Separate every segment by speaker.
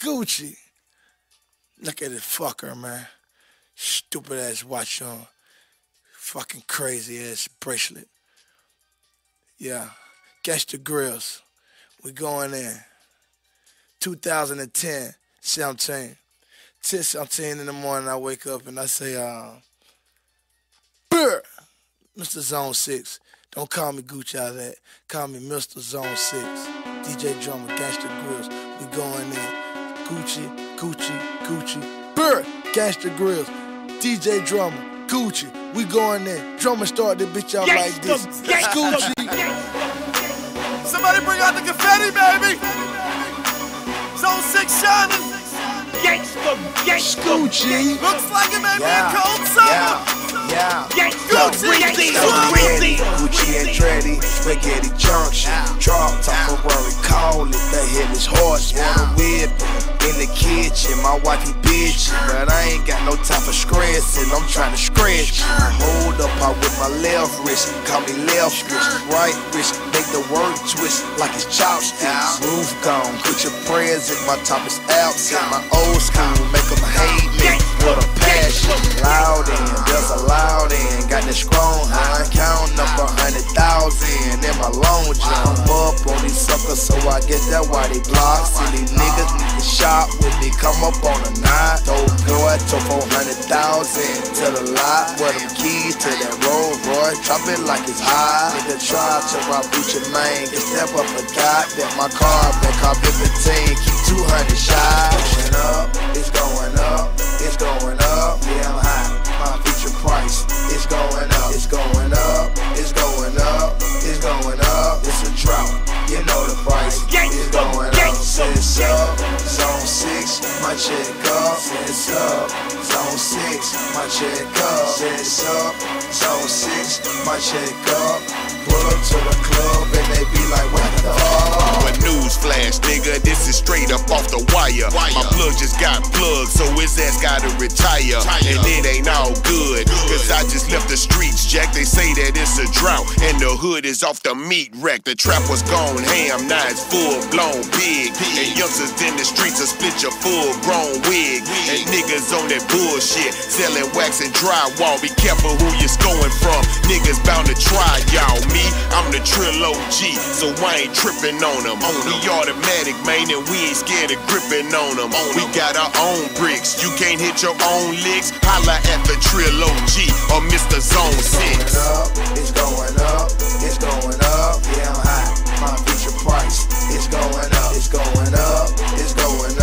Speaker 1: Scoochie. Look at this fucker, man. Stupid ass watch on. Fucking crazy ass bracelet. Yeah. Gangsta Grillz. We going in. 2010, 17. 10, 17 in the morning, I wake up and I say, uh, Brr! Mr. Zone 6. Don't call me Gucci out of that. Call me Mr. Zone 6. DJ Drama, Gangsta Grillz. We going in. Gucci, Gucci, Gucci. Brr! Gangsta Grillz. DJ Drama, Gucci. We going in. Drama start the bitch out like this. Gucci.
Speaker 2: Somebody bring out the confetti, baby. Zone 6 shining.
Speaker 3: Gangsta, gangsta,
Speaker 1: Gucci.
Speaker 2: Looks like it may be a cold summer.
Speaker 4: Yeah.
Speaker 3: Gangsta,
Speaker 2: Gucci,
Speaker 3: Gucci,
Speaker 2: Gucci.
Speaker 3: Gucci.
Speaker 4: Gucci and Dreddy, Spaghetti Junction. Drop top Ferrari, call it the headless horse. Wanna whip in the kitchen, my wife and bitch. But I ain't got no time for stressing, I'm trying to scratch. Hold up, I with my left wrist, call me left wrist. Right wrist, make the word twist like it's chopsticks. Roof gone, put your prayers in my top is absent. My old school, so I guess that's why they block. Silly niggas need to shop with me, come up on a night. Dope boy, to 400,000 to the lot. Where them keys to that Rolls Royce, drop it like it's high. Nigga try to rob Mane, get step up a dot. That my car, that car 15, keep 200 shy. Going up, it's going up, it's going up. Yeah, I'm high. My future price is going up, it's going up, it's going up, it's going up. It's a drought, you know the price. Is going up. Since up, zone my check up. Since up, zone six, my check up. Since up, zone six, my check up. Pull up to the club and they be like, what the fuck?
Speaker 5: But news flash, nigga, this is straight up off the wire. My plug just got plugged, so his ass gotta retire. And it ain't all good, cause I just left the streets, Jack. They say that it's a drought, and the hood is off the meat rack. The trap was gone ham, now it's full blown big. And youngsters in the streets will split your full grown wig. And niggas on that bullshit, selling wax and drywall. Be careful who you're scoring from. Niggas bound to try y'all. Me, I'm the Trillo G, so I ain't tripping on them. We automatic, man, and we ain't scared of gripping on them. We got our own bricks. You can't hit your own licks. Holla at the Trillo G or Mr. Zone 6.
Speaker 4: up, it's going up, it's going up. Yeah, I'm high. My future price is going up, it's going up, it's going up,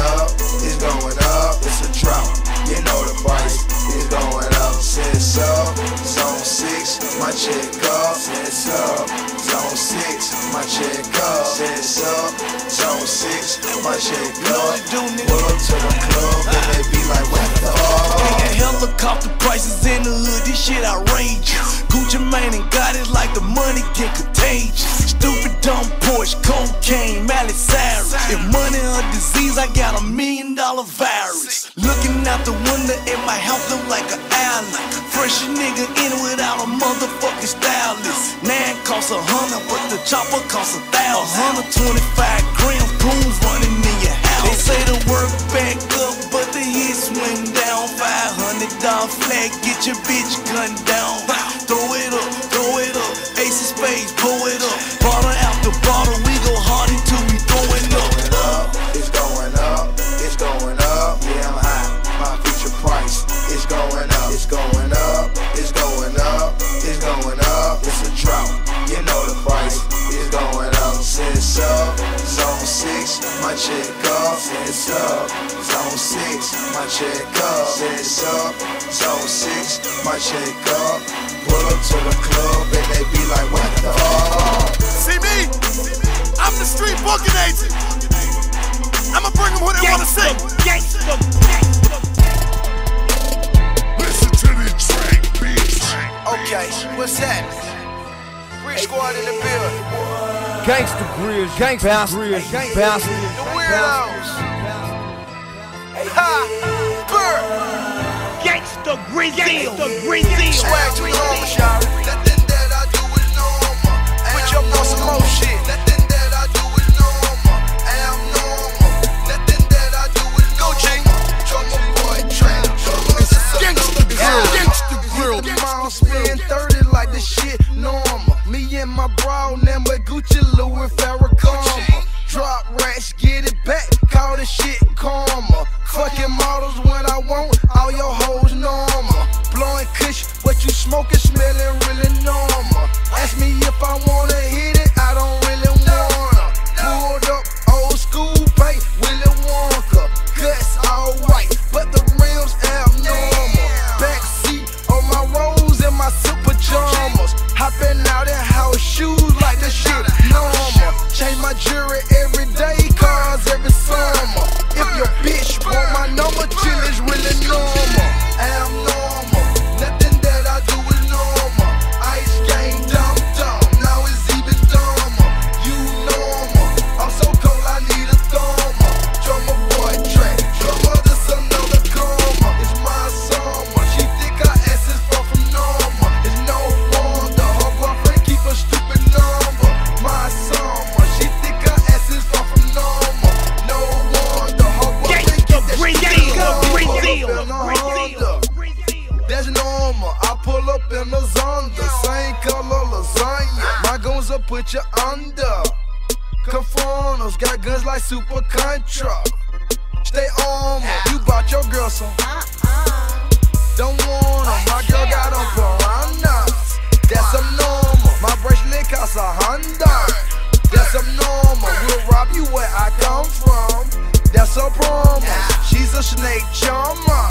Speaker 4: my check up. Since up, zone six, my check up. Since up, zone six, my check up. Pull up to the club and they be like, what the fuck?
Speaker 2: Helicopter prices in the hood, this shit outrageous. Gucci Mane and got it like the money get contagious. Stupid dumb Porsche, cocaine, Miley Cyrus. If money a disease, I got a million dollar virus. Looking out the window at my house look like an island. Fresh nigga in without a motherfucking stylist. Nine costs a hundred, but the chopper costs a thousand. 125 grams, prunes running in your house. They say the work back up, but the hits went down. Five hundred dollar flat, get your bitch gunned down.
Speaker 4: Six, my check up. Pull up to the club and they be like, what the fuck?
Speaker 2: See me? I'm the street booking agent. I'ma bring them who they wanna see.
Speaker 3: Gangsta, gangsta.
Speaker 5: Listen to the track, bitch.
Speaker 4: Okay, what's that? Free squad in the building.
Speaker 6: Gangsta Grillz, Gangsta Grillz, Gangsta
Speaker 4: The weirdos. Ha! Bird.
Speaker 3: Gangsta Grizzle. Gangsta
Speaker 4: Swag to the homies, y'all. Nothing that I do is normal. Put your on some more shit. Nothing that I do is normal. Am normal. Nothing that I do
Speaker 1: is Miles 30 like the shit normal. Me and my bro, Farrakhan. Drop rats, get it back. Call the shit karma. Fucking models when smoking under. Confornos got guns like Super Contra. Stay on me. You bought your girl some. Uh-uh. Don't want 'em. Oh, My girl got on piranhas. That's abnormal. My bracelet costs a Honda. That's abnormal. We'll rob you where I come from. That's a promo. She's a snake charmer.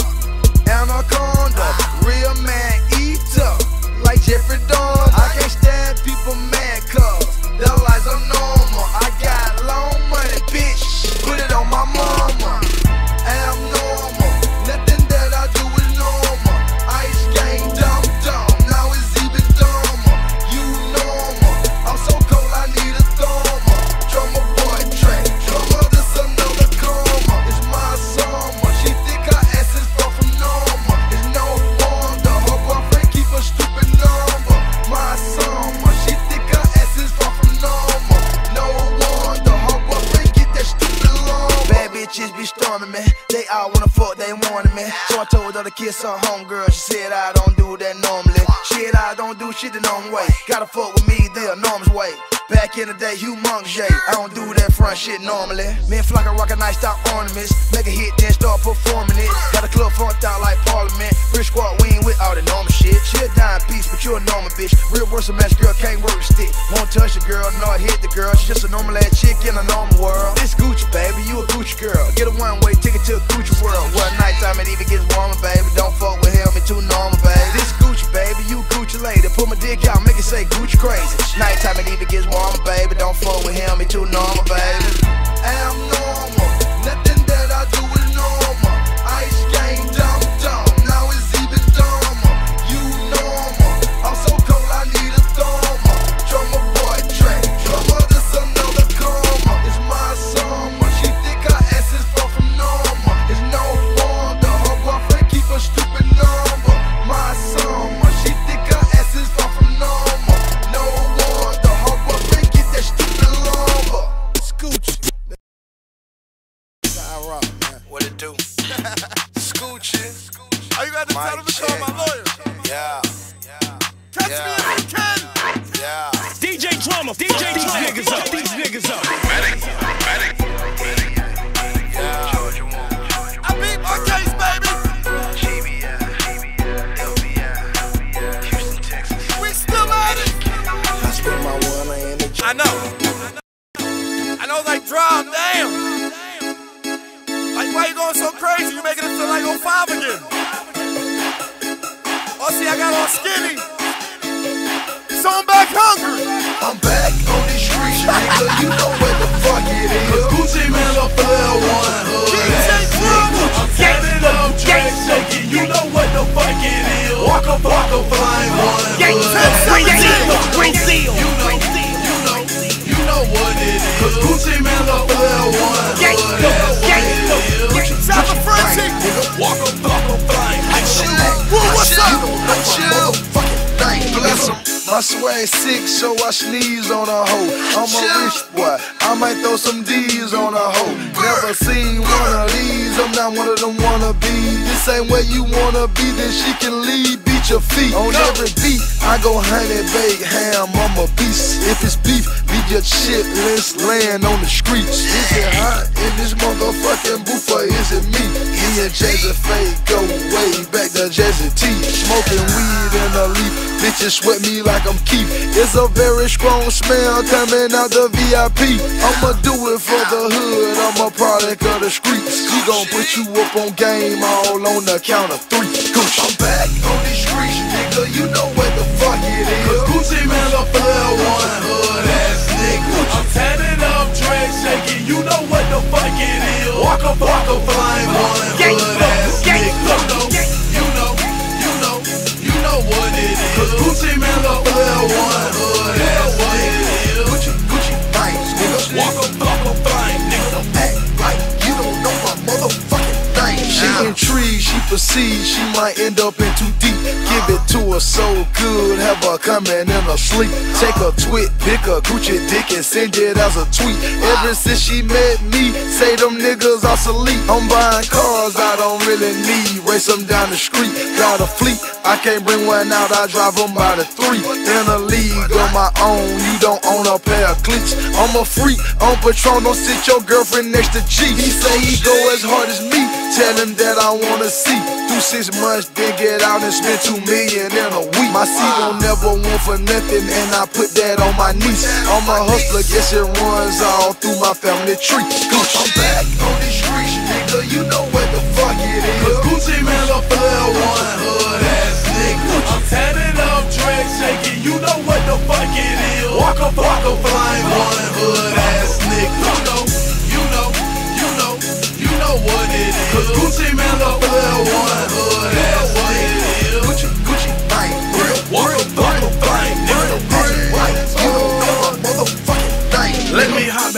Speaker 1: Anaconda. Real man eater. Like Jeffrey Dahmer. I uh-huh. can't stand people mad cause their lives are normal. I got long money, bitch. Put it on my mama. And I'm So I told her to kiss her homegirl. She said I don't do that normally. Shit, I don't do shit the normal way. Gotta fuck with me the enormous way. Back in the day, humongous I don't do that front shit normally. Me and Flock rock a night stop ornaments. Make a hit, then start performing it. Got a club front out like Parliament. Rich squad, we ain't with all the normal shit. She a dime piece, but you a normal bitch. Real worse, a match girl can't work the stick. Won't touch a girl, no, I hit the girl. She just a normal ass chick in a normal world. This Gucci, baby, you a Gucci girl. Get a one way ticket to a Gucci world. Well, nighttime it even gets warmer, baby. Don't fuck with him, it too normal, baby. This Gucci, baby, you Gucci lady. Put my dick out, make it say Gucci crazy. Nighttime it even gets warmer, baby. Don't fuck with him, it too normal, baby. I'm normal. Nothing that I do I
Speaker 3: know.
Speaker 1: 'Em. swear swag sick, so I sneeze on a hoe. I'm a rich boy, I might throw some D's on a hoe. Never seen one of these, I'm not one of them wannabes. This ain't where you wanna be, then she can leave, beat your feet. On every beat, I go honey baked ham, I'm a beast. If it's beef, leave your chitless laying on the streets. Is it hot in this motherfucking booth or is it me? Me and Jazzy Pha go way back to Jazzy T. Smoking weed in a leaf, bitches sweat me like I'm Keith. It's a very strong smell coming out the VIP. I'ma do it for the hood, I'm a product of the streets. She gon' put you up on game all on the count of three. Gooch. I'm back on these streets, nigga, you know what the fuck it is.
Speaker 2: Cause Gucci man, I fell one hood ass nigga. I'm tatted up, dread shaking. You know what the fuck it is. Walk up, walk up, flying one hood Gucci I fell one hood ass nigga.
Speaker 1: Gucci, Gucci, bangs, nigga.
Speaker 2: Walk up, walk up, flying nigga.
Speaker 1: Don't act like you don't know my motherfucking name. Intrigued, she perceives she might end up in too deep. Give it to her so good, have her coming in her sleep. Take a twit, pick a Gucci dick and send it as a tweet. Ever since she met me, say them niggas
Speaker 4: niggas obsolete. I'm buying cars I don't really need. Race them down the street. Got a fleet. I can't bring one out. I drive them by the three. In a league on my own. You don't own a pair of cleats. I'm a freak. On Patron. Don't sit your girlfriend next to G. He say he go as hard as me. Tell him that I wanna see. Do six months, then get out and spend two million in a week. My seed uh. don't never want for nothing, and I put that on my niece. I'm a hustler, guess it runs all through my family tree. Gucci. I'm back on the streets, nigga. You know what the fuck it is.
Speaker 2: Gucci Mane a player one hood ass nigga. I'm tatted up, dread shaking. You know what the fuck it is. Walk up, walk up, flying one hood ass Cause Gucci Mane a one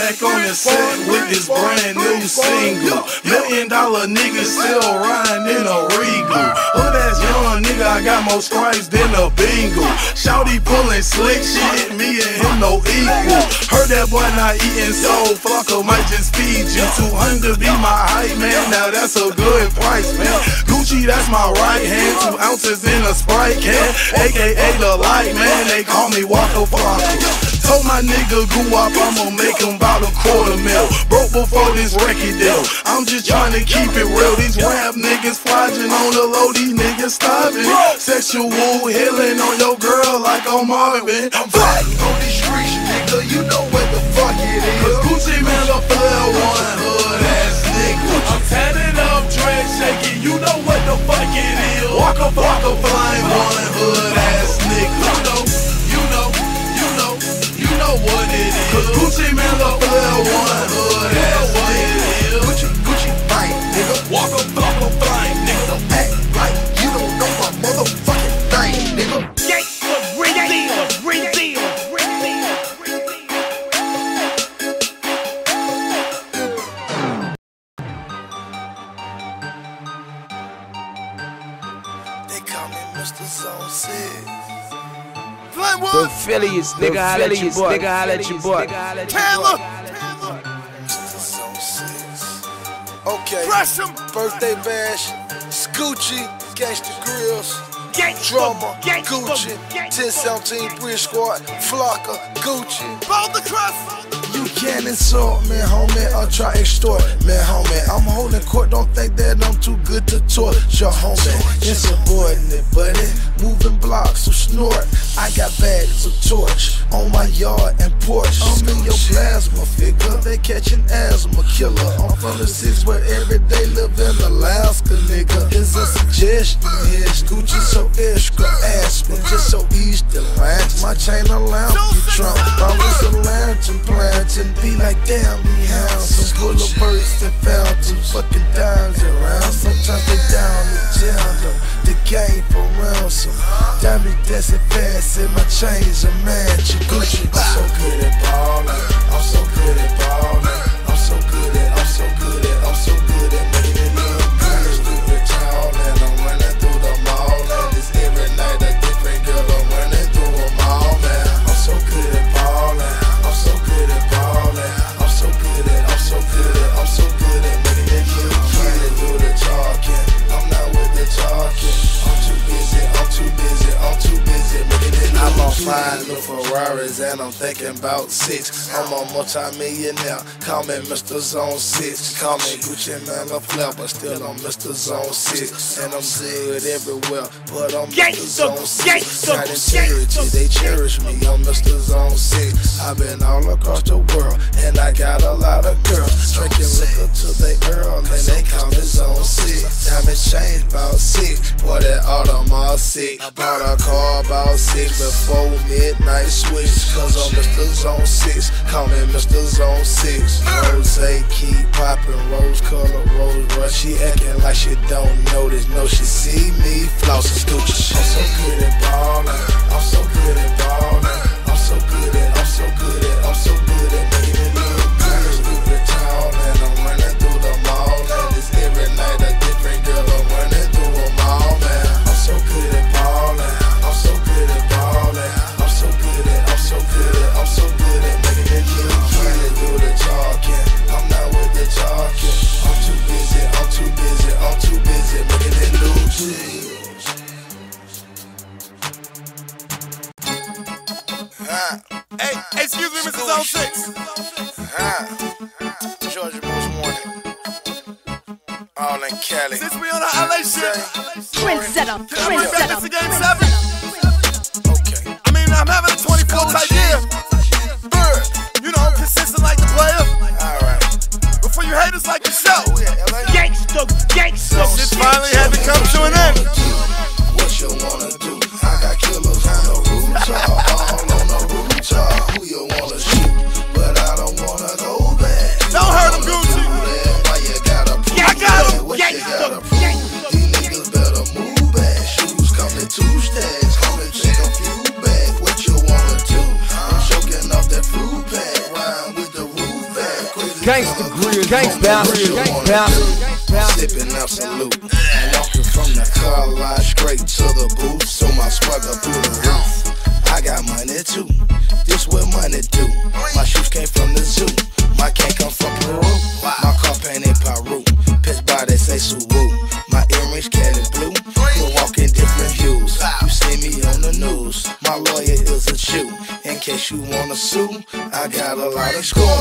Speaker 2: back on the set with this brand new single. Million dollar nigga still riding in a regal. Hood ass young nigga, I got more stripes than a bingo. Shouty pulling slick shit, me and him no equal. Heard that boy not eating so Flocka might just feed you. 200 be my height, man. Now that's a good price, man. Gucci, that's my right hand. Two ounces in a Sprite can. AKA the light, man. They call me Waka Flocka. Told my nigga up, I'ma make him about a quarter mil. Broke before this record deal. I'm just trying to keep it real. These rap niggas flogging on the low, these niggas starving. Sexual healing on your girl like I'm Marvin.
Speaker 4: I'm back on the streets, nigga. You know what the fuck it is. Cause.
Speaker 2: Gucci Mane a player one hood ass nigga. I'm tatted up, dread shaking. You know what the fuck it is. Walk up, walk up, flying one hood ass Gucci
Speaker 4: Miller for
Speaker 1: L1. Phillies, nigga, holla at your boy. Nigga, holla at your boy.
Speaker 3: Taylor,
Speaker 4: Mr. Zone 6. Okay.
Speaker 3: press him.
Speaker 4: Birthday bash, Scoochie, Gangsta Grillz,
Speaker 3: Drama,
Speaker 4: Gucci, 1017 Brick Squad, Flocka, Gucci.
Speaker 3: Bold the crust.
Speaker 4: You can't insult me, homie, or try extort me, homie. I'm holding court, don't think that I'm too good to torture, homie. Insubordinate, buddy, moving blocks, so snort. I got bags of torch on my yard and porch. I'm in your plasma figure, they catching asthma killer. I'm from the six where every day live in Alaska, nigga. It's a suggestion here, Gucci so extra, Aspen, just so easy east Atlantic. My chain a lamp, you trump. I was a lantern planting, be like damn, he handsome. Full of birds and fountains, fucking dimes around. Sometimes they down the gender, the game for ransom. Diamond dancing fast in my chains a. Gucci, I'm so good at ballin'. I'm so good at ballin'. I'm so good at, I'm so good at, I'm so good at making it I'm running through. And it's every night a different girl, I'm running through them all. I'm so good at. I'm so good at. I'm so good at, I'm so good at, I'm so good at making it talking. I'm not with the talking. I'm on five new Ferraris and I'm thinking about six. I'm a multi-millionaire. Call me Mr. Zone 6. Call me Gucci Man a flair, but still I'm Mr. Zone 6. And I'm good everywhere, but I'm Mr. Zone 6. Got integrity, they cherish me. I'm Mr. Zone 6. I've been all across the world, and I got a lot of. Drinking liquor till they earl, and they it Zone 6. Time it changed about 6. Boy, that autumn all sick. Bought a car about 6 before midnight switch. Cause I'm Mr. Zone 6. Call me Mr. Zone 6. Rose keep popping, rose color, rose rush. She acting like she don't notice. No, she see me flossing Gucci. I'm so good at ballin'. I'm so good at ballin'. I'm so good at, I'm so good Excuse me, Mrs. 06. Uh-huh. Georgia Bush morning. All
Speaker 1: in Cali.
Speaker 3: Since we on our LA shit. Twin setup. Twin setup.
Speaker 1: Okay.
Speaker 3: I mean, I'm having a 24 type year. Bird. You know, I'm consistent like the player.
Speaker 1: All right.
Speaker 3: Before you haters like
Speaker 6: yourself.
Speaker 4: bounce, bounce,
Speaker 6: bounce.
Speaker 4: Slipping absolute. Walking from the car lot straight to the booth, so my swagger through the roof. I got money too. This what money do. My shoes came from the zoo. My cane come from Peru. My car painted Peru. Pitch body say Suwu. My earrings candy blue. We're walking different views. You see me on the news. My lawyer is a Jew. In case you wanna sue, I got a lot of score.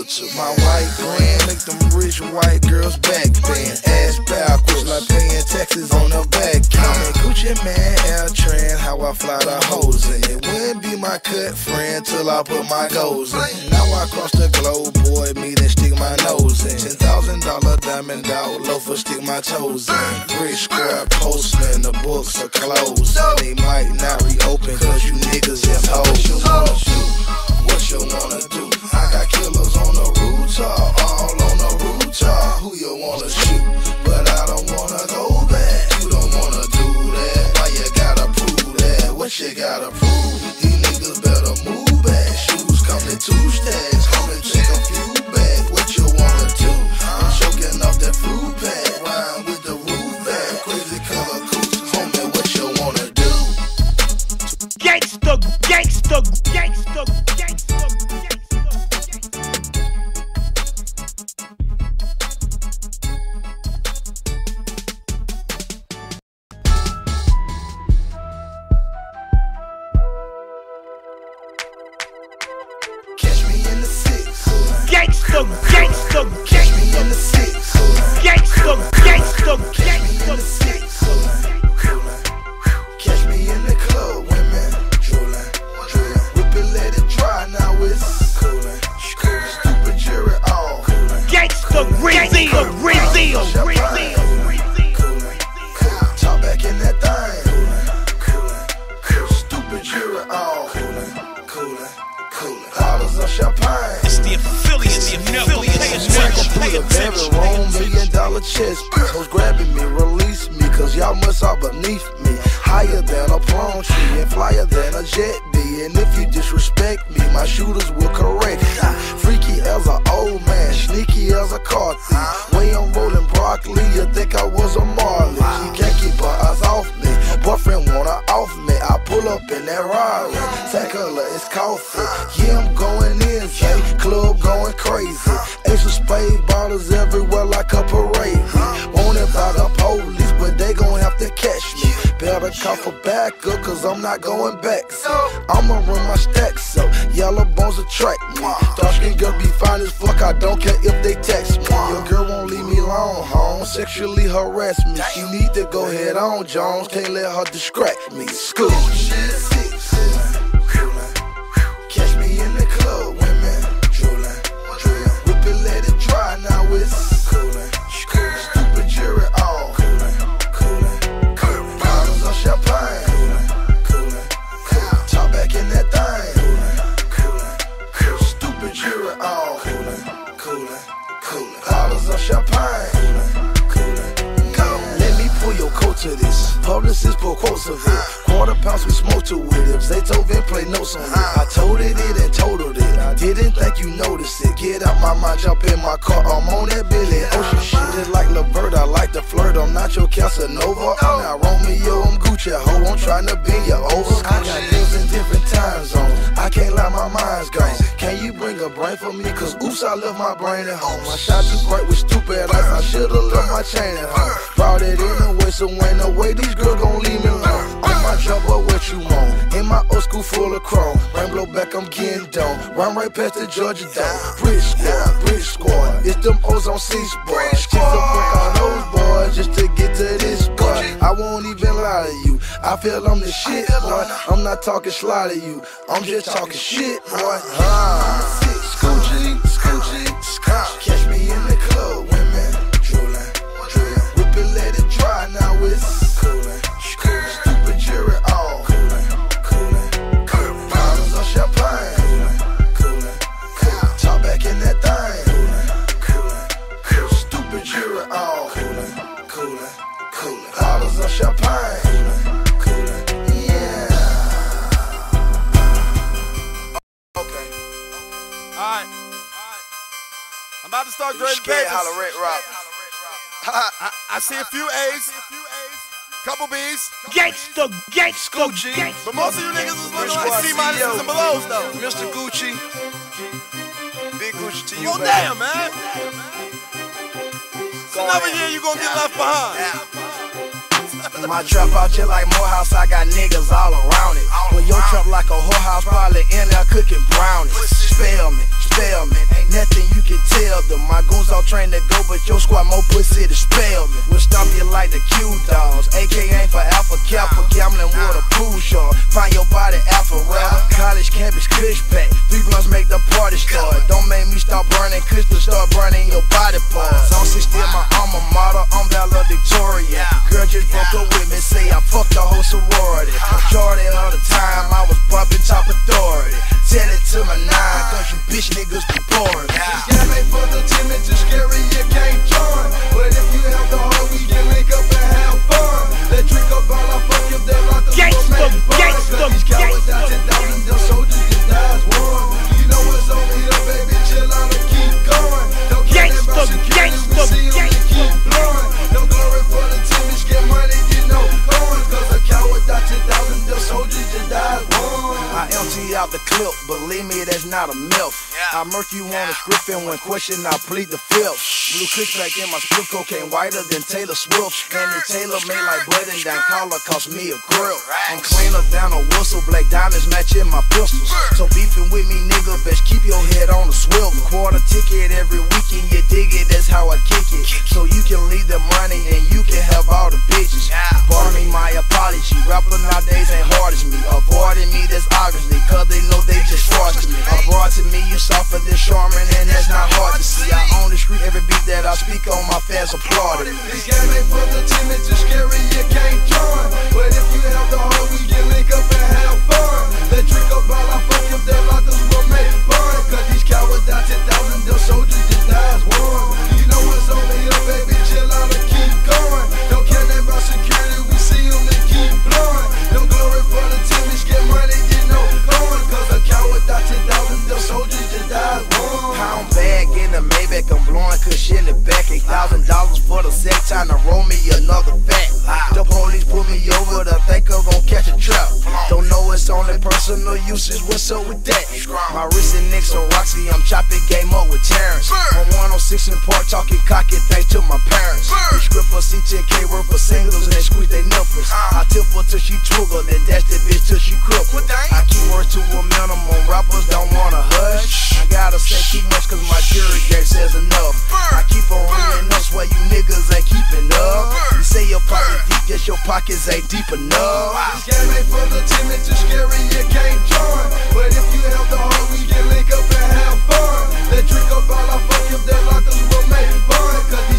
Speaker 4: attitude. My white grin make them rich white girls back bend. Ass backwards like paying taxes on the back end. Gucci man, Air Tran, how I fly the hoes in. Wouldn't be my cut friend till I put my goals in. I'm not going back. So I'ma run my stacks. So yellow bones attract me. Dark skin girl be fine as fuck. I don't care if they text me. Your girl won't leave me alone. Home sexually harass me. She need to go head on, Jones. Can't let her distract me. School. It. Play notes on it. I told it it and totaled it. I didn't think you noticed it. Get out my mind, jump in my car. I'm on that Billy Ocean shit. Just like Levert, I like to flirt. I'm not your Casanova. I'm not Romeo, I'm Gucci ho. I'm trying to bend you over. I got deals in different time zones. I can't lie, my mind's gone. Can you bring a brain for me? Cause oops, I left my brain at home. My shot too bright with stupid eyes. I should've left my chain at home. Brought it in the way, so ain't no way these girls gon' leave me alone. On my job, what, you want? In my old school full of chrome. Rain blow back, I'm getting done. Run right past the Georgia Dome. Brick squad, brick squad. It's them O's on seats, boy. She's a fuck on those boys just to get to this boy. I won't even lie to you. I feel I'm the shit, boy. I'm not talking sly to you. I'm just talking shit, boy. Ah. Scoochie, scoochie,
Speaker 3: about to start
Speaker 7: You
Speaker 3: grading
Speaker 7: scared,
Speaker 3: papers.
Speaker 7: holla Red Rock.
Speaker 3: I, I see a few A's, couple B's,
Speaker 1: Gangsta, gangsta,
Speaker 7: Gucci.
Speaker 1: gangsta.
Speaker 3: but most of you niggas is looking
Speaker 7: Rich
Speaker 3: like
Speaker 7: Squad
Speaker 3: C minuses
Speaker 7: CEO.
Speaker 3: and belows though.
Speaker 7: Mr. Gucci. Big Gucci to you,
Speaker 3: Well,
Speaker 7: baby.
Speaker 3: damn, man. It's
Speaker 7: Go
Speaker 3: another
Speaker 7: ahead.
Speaker 3: year you gonna get left behind.
Speaker 4: My trap out here like Morehouse, I got niggas all around it. Well, your trap like a whorehouse, probably in there cooking brownies. Spell me, ain't nothing you can tell them. My goons all trained to go, but your squad more pussy to spell me. We'll stomp you like the Q dogs, AK ain't for Alpha Kappa, gambling with a pool shark. Find your body Alpha rapper, college campus kush pack. Three blunts make the party start. Don't make me start burning, to start burning your body parts. On 60 my alma mater, I'm valedictorian. Girl just broke up with me, say I fucked the whole sorority. Majority of the time I was bumping top authority. Tell it to my nine, cause you bitch niggas be boring. This game ain't for the timid, too scary, you can't join. But if you have the heart, we can link up and have fun. Let drink up all I fuck if they lock us
Speaker 1: Gangsta, gangsta,
Speaker 4: These cowards
Speaker 1: gangsta.
Speaker 4: out 10,000, them soldiers just dies one. You know what's over here, baby, chill out and keep going. Don't care
Speaker 1: Gangsta,
Speaker 4: about security,
Speaker 1: gangsta,
Speaker 4: see 'em and
Speaker 1: gangsta.
Speaker 4: keep blowing. No glory for the timid, get money, get no coins. Cause a coward out 10,000, them soldiers just dies one. I empty out the clip, believe me, that's not a myth. I murk you on a script and when questioned, I plead the fifth. Blue kush back in my strip cocaine whiter than Taylor Swift. And the Taylor made like button down collar cost me a grill. I'm cleaner down a whistle, black diamonds matching my pistols. So beefing with me, nigga, best keep your head on the swivel. Quarter ticket every weekend, you dig it, that's how I kick it. So you can leave the money and you can have all the bitches. Pardon me, my apology. Rapper nowadays ain't hard as me. Avoiding me, that's obviously, cause they know they just forced me. A to me, you softer than Charmin, and that's not hard to see. I own the street, every beat that I speak on, my fans applauding me. This game ain't for the timid, too scary, you can't join. But if you have the heart, we can link up and have fun. Let drink up all I fuck if they lock us, we'll make fun. Cause these cowards out 10,000, them soldiers just dies one. The back. Eight thousand dollars for the sex time to roll me another fact. The police pull me over to think of gon' catch a trap. Don't know it's only personal uses, what's up with that? My wrist on Roxy, I'm chopping game up with Terrence. On 106 in Park, talking cocky thanks to my parents. We script for C10K work for singles and they squeeze they nipples. Uh. I tip her till she twiggle, then dash that bitch till she cripple. I keep her to a minimum, rappers don't wanna hush. I gotta say too much cause my jury game says enough. I keep on reading up, swear you niggas ain't keeping up. You say your pockets deep, guess your pockets ain't deep enough. This game ain't for the timid, too scary, you can't join. But if you have the heart, we can link up and have fun. Let drink up all our fuck if they lock us, we'll make fun.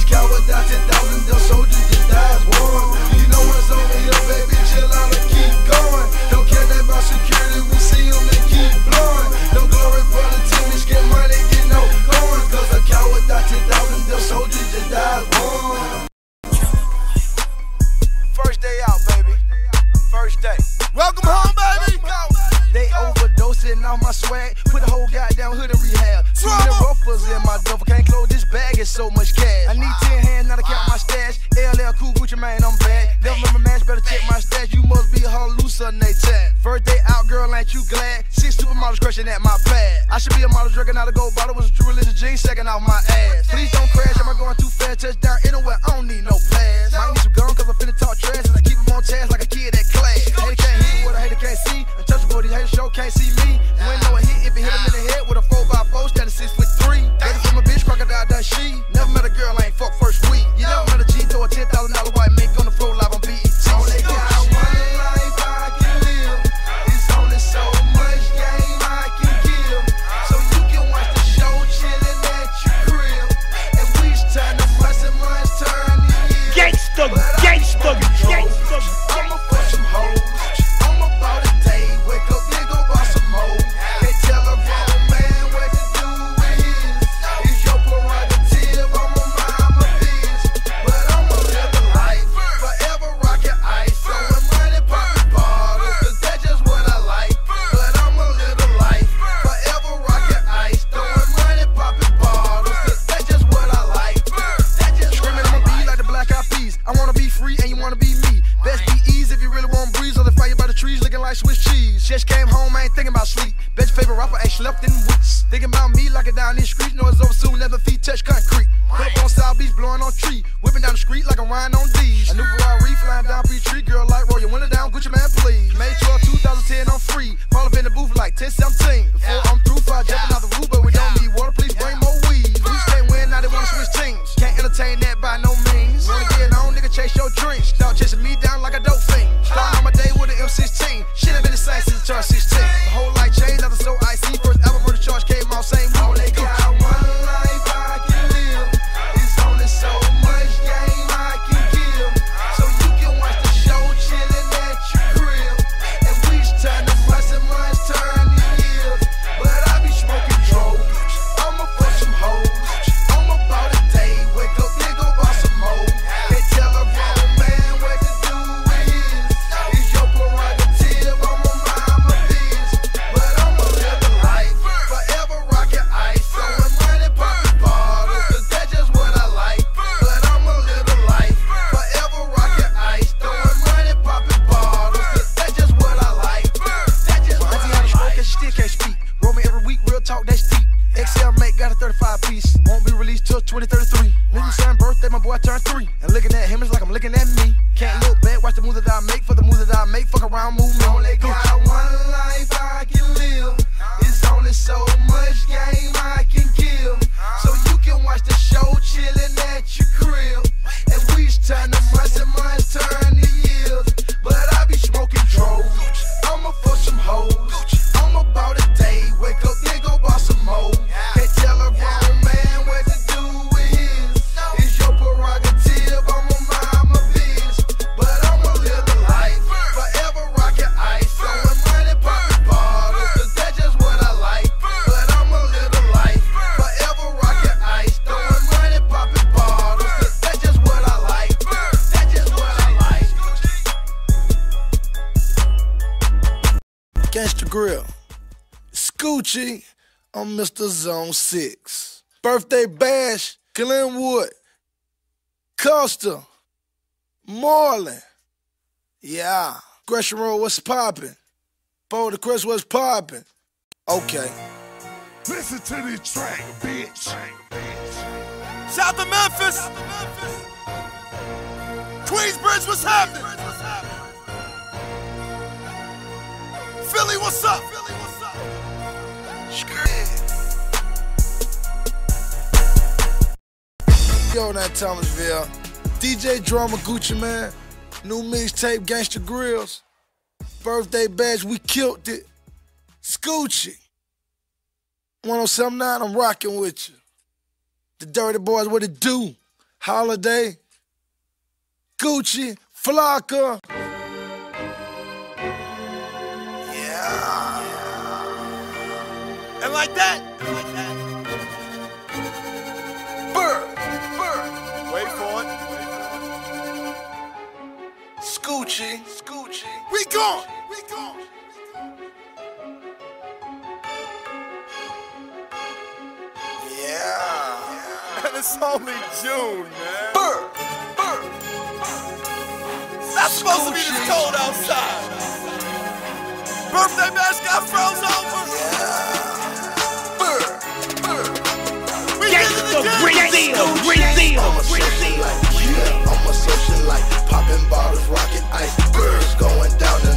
Speaker 1: She ain't my ass. Please don't crash, am I going too fast? Touchdown anywhere, I don't need no pass. Might need some gum, cause I'm finna talk trash, and I keep them on jazz like a kid at class. Hater can't hear what I hater can't see. Untouchable, these haters show can't see me. on tree. Whipping down the street like I'm riding on D's. A new Ferrari flying down Tree girl, like roll your window down, Gucci man, please. May 12, 2010, I'm free. Call up in the booth like 10 17. Before I'm through, five jumping out the moves that I make, for the moves that I make, fuck around, move, don't let go.
Speaker 4: Zone 6. Birthday Bash, Glenwood, Costa, Marlin. Yeah. Gresham Road, what's poppin'? the Chris, what's popping? Okay.
Speaker 8: Listen to this track, bitch.
Speaker 3: Shout to Memphis. Shout to Memphis. Queensbridge, what's happening? Philly, what's up? Philly, what's up?
Speaker 4: Yo, that Thomasville. DJ Drama Gucci Mane. New mixtape, Gangsta Grillz. Birthday badge, we killed it. Scoochie. 1079, I'm rocking with you. The Dirty Boys, what it do? Holiday. Gucci, Flocka.
Speaker 3: Yeah. And like that.
Speaker 4: Gucci. Gucci.
Speaker 3: We gone. We gone. Yeah. And it's only June, man. Burr. Burr. It's not supposed to be this cold outside. Birthday bash got froze over. Yeah. Burr. Burr. We did the
Speaker 9: deal.
Speaker 3: Gangsta,
Speaker 9: Brazil, Brazil,
Speaker 4: deal. A socialite. Popping bottles, rocking ice, birds going down the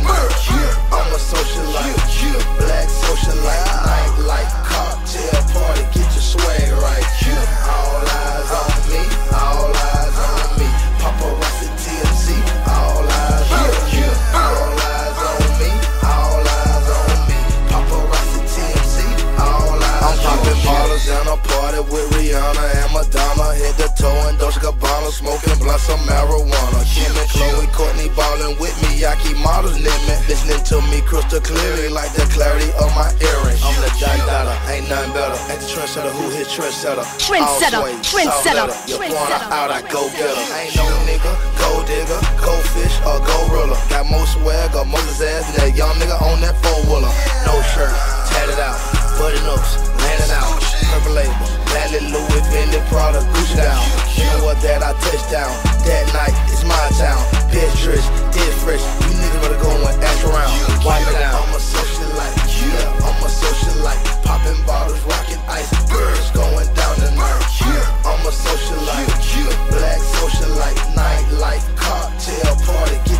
Speaker 4: Trendsetter, All
Speaker 10: trendsetter.
Speaker 4: You point
Speaker 10: trendsetter.
Speaker 4: her out, I go get her. Ain't no nigga, gold digger, goldfish or gorilla. Got more swag or Moses ass than that young nigga on that four wheeler. No shirt, tatted out, button ups, landing out. Purple label, Bentley, Louis, Fendi, Prada, Gucci down. You know what that I touched down. That night, it's my town. Dressed, dead fresh. You niggas better go and ask around. Wipe it down. I'm a socialite, yeah, I'm a socialite. Popping bottles, rocking ice, birds going down the night. I'm a socialite, yeah, black socialite. Night life, cocktail party,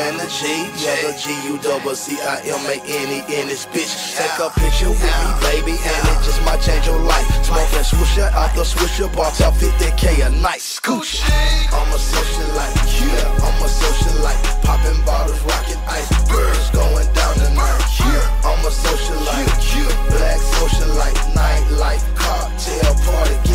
Speaker 4: man, the G, the G U double C I M A N E in this bitch. Take a picture with me, baby, and it just might change your life. Smoking swisher out the swisher bar, tell 50k a night. Scooch. I'm a socialite, yeah, I'm a socialite. Popping bottles, rocking ice, birds going down the night. Yeah, I'm a socialite, yeah, black socialite. Night life, cocktail party,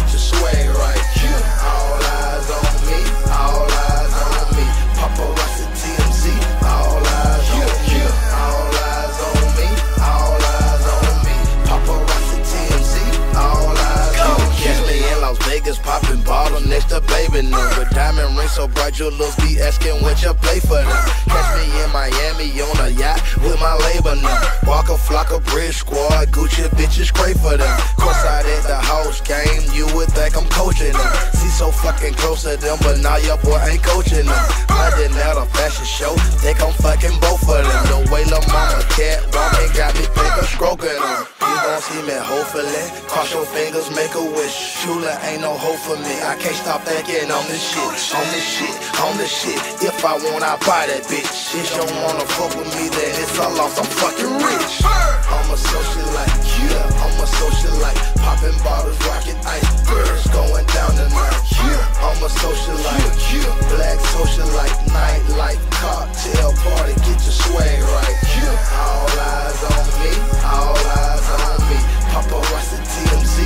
Speaker 4: in popping Vegas, bottle next to baby new. With diamond rings so bright, your looks be asking what you play for them. Catch me in Miami on a yacht with my label now. Waka Flocka Brick Squad, Gucci bitches great for them. Courtside at the house game, you would think I'm coaching them. See so fucking close to them, but now your boy ain't coaching them. Nothing at a fashion show, think I'm fucking both of them. The way Lil Mama cat walking got me thinking stroking them. You gon' see me hopefully, cross your fingers, make a wish. Shula ain't no hope for me. I can't stop thinking on this shit, on this shit, on this shit. If I want, I buy that bitch. If you don't wanna fuck with me, then it's a loss. I'm fucking rich. I'm a socialite, yeah, I'm a socialite. Popping bottles, rocking ice, birds going down the night. Yeah, I'm a socialite, yeah, black socialite. Night life, cocktail party, get your swag right. Yeah, all eyes on me, all eyes on me. Paparazzi TMZ,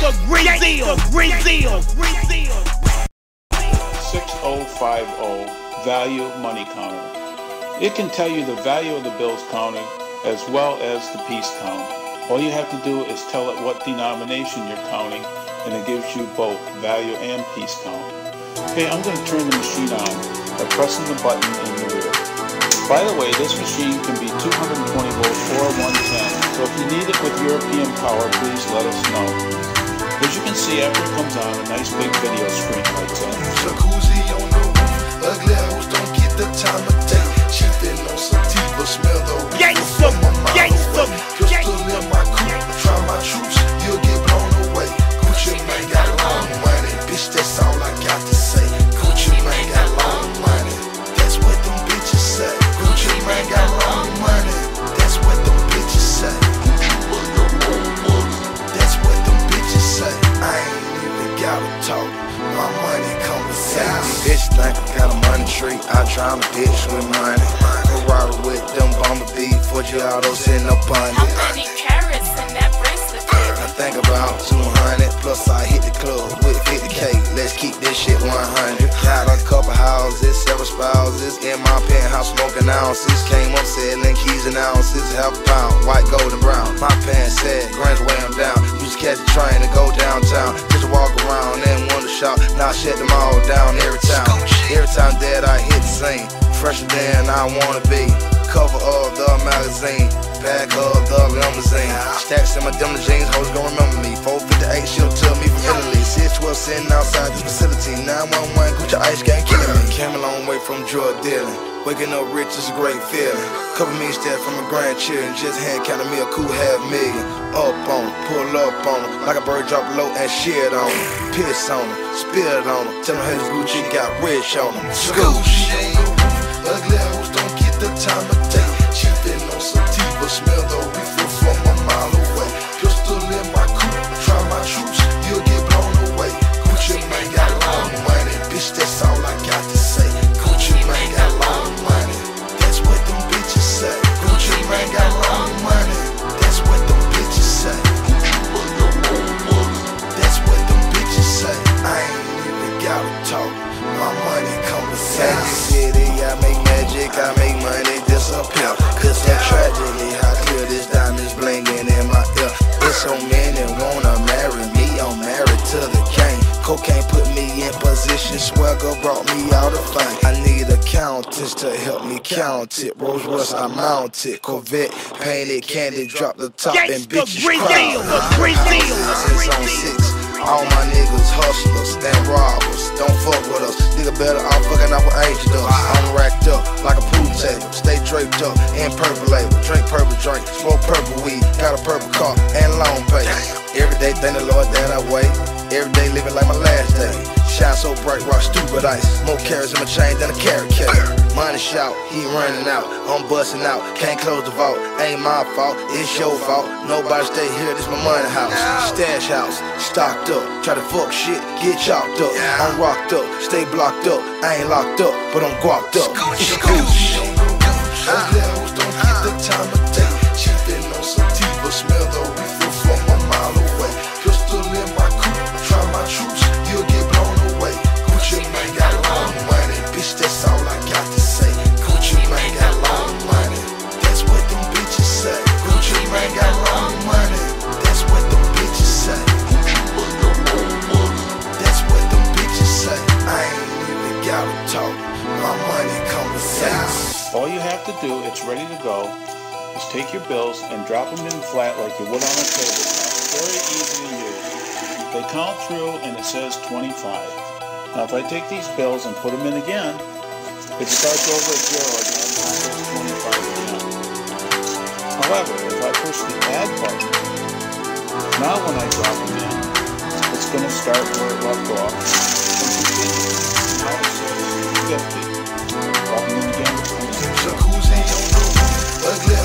Speaker 9: Gangsta Brazil, Brazil, Brazil.
Speaker 11: 6050 Value Money Counter. It can tell you the value of the bills counted as well as the piece count. All you have to do is tell it what denomination you're counting and it gives you both value and piece count. Okay, I'm going to turn the machine on by pressing the button in the rear. By the way, this machine can be 220 volts or 110, so if you need it with European power, please let us know. As you can see, after it comes on, a nice big video screen lights up.
Speaker 4: Jacuzzi on the roof. Ugly hoes don't get the time of day. Cheating on sativa, smell the roof
Speaker 9: Gangsta,
Speaker 4: from my mouth
Speaker 9: gangsta,
Speaker 4: bitch with money. Ferrari with them Bumblebee, for autos in the bunny.
Speaker 10: How many carats in that bracelet?
Speaker 4: I think about 200, plus I hit the club with 50k. Let's keep this shit 100. Got a couple houses, several spouses. In my penthouse, smoking ounces. Came up selling keys and ounces. Half a pound, white, gold, and brown. My pants said, grand's way I'm down. Used to catch the train to go downtown. Just walk around and to shop. Now I shut them all down every time. Every time that I hit the scene, fresher than I wanna be. Cover of the magazine, back of the limousine. Stacks in my denim jeans, hoes gon' remember me. 458 shipped to me from Italy. 612 sitting outside this facility. 911 Gucci ice gang killing me. Came a long way from drug dealing. Waking up rich is a great feeling. Couple me step from my grandchildren. Just hand counted me a cool half million. Up on 'em, pull up on 'em. Like a bird drop low and shit on 'em. Piss on 'em, spill it on 'em. Tell them haters Gucci got rich on on 'em. Scooch. Ugly time of day. Chiefin' on sativa, smell the reefer so many wanna marry me, I'm married to the king. Cocaine put me in position, swagger brought me out of fame. I need accountants to help me count it. Rolls Royce, I mount it. Corvette, painted candy, drop the top and bitches
Speaker 9: Brazil,
Speaker 4: cry.
Speaker 9: Brazil,
Speaker 4: Since on six, all my niggas hustlers, and robbers. Don't fuck with us. Nigga better off fucking up with angel dust. I'm racked up like a pool table. Stay draped up in purple label. Drink purple drink, smoke purple weed. Got a purple car and long pay. Every day thank the Lord that I wait. Every day living like my last day. Shine so bright, rock stupid ice. More carrots in my chain than a carrot cake. Money shout, he running out. I'm busting out, can't close the vault. Ain't my fault, it's your fault. Nobody stay here, this my money house. Stash house, stocked up. Try to fuck shit, get chopped up. I'm rocked up, stay blocked up. I ain't locked up, but I'm guapped up. It's Gucci. All
Speaker 11: you have to do, it's ready to go, is take your bills and drop them in flat like you would on a tabletop. Very easy to use. They count through and it says 25. Now if I take these bills and put them in again, it starts over at zero again and says 25 again. However, if I push the add button, now when I drop them in, it's going to start where it left off and continue. Now it says 50.
Speaker 4: Ugly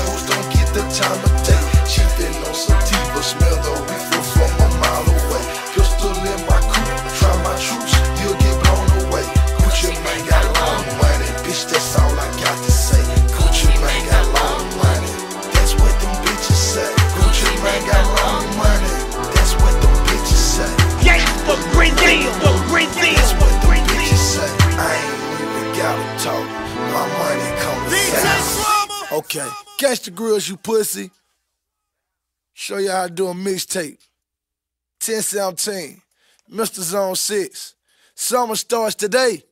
Speaker 4: Okay, catch the grills, you pussy. Show you how to do a mixtape. 1017, Mr. Zone 6. Summer starts today.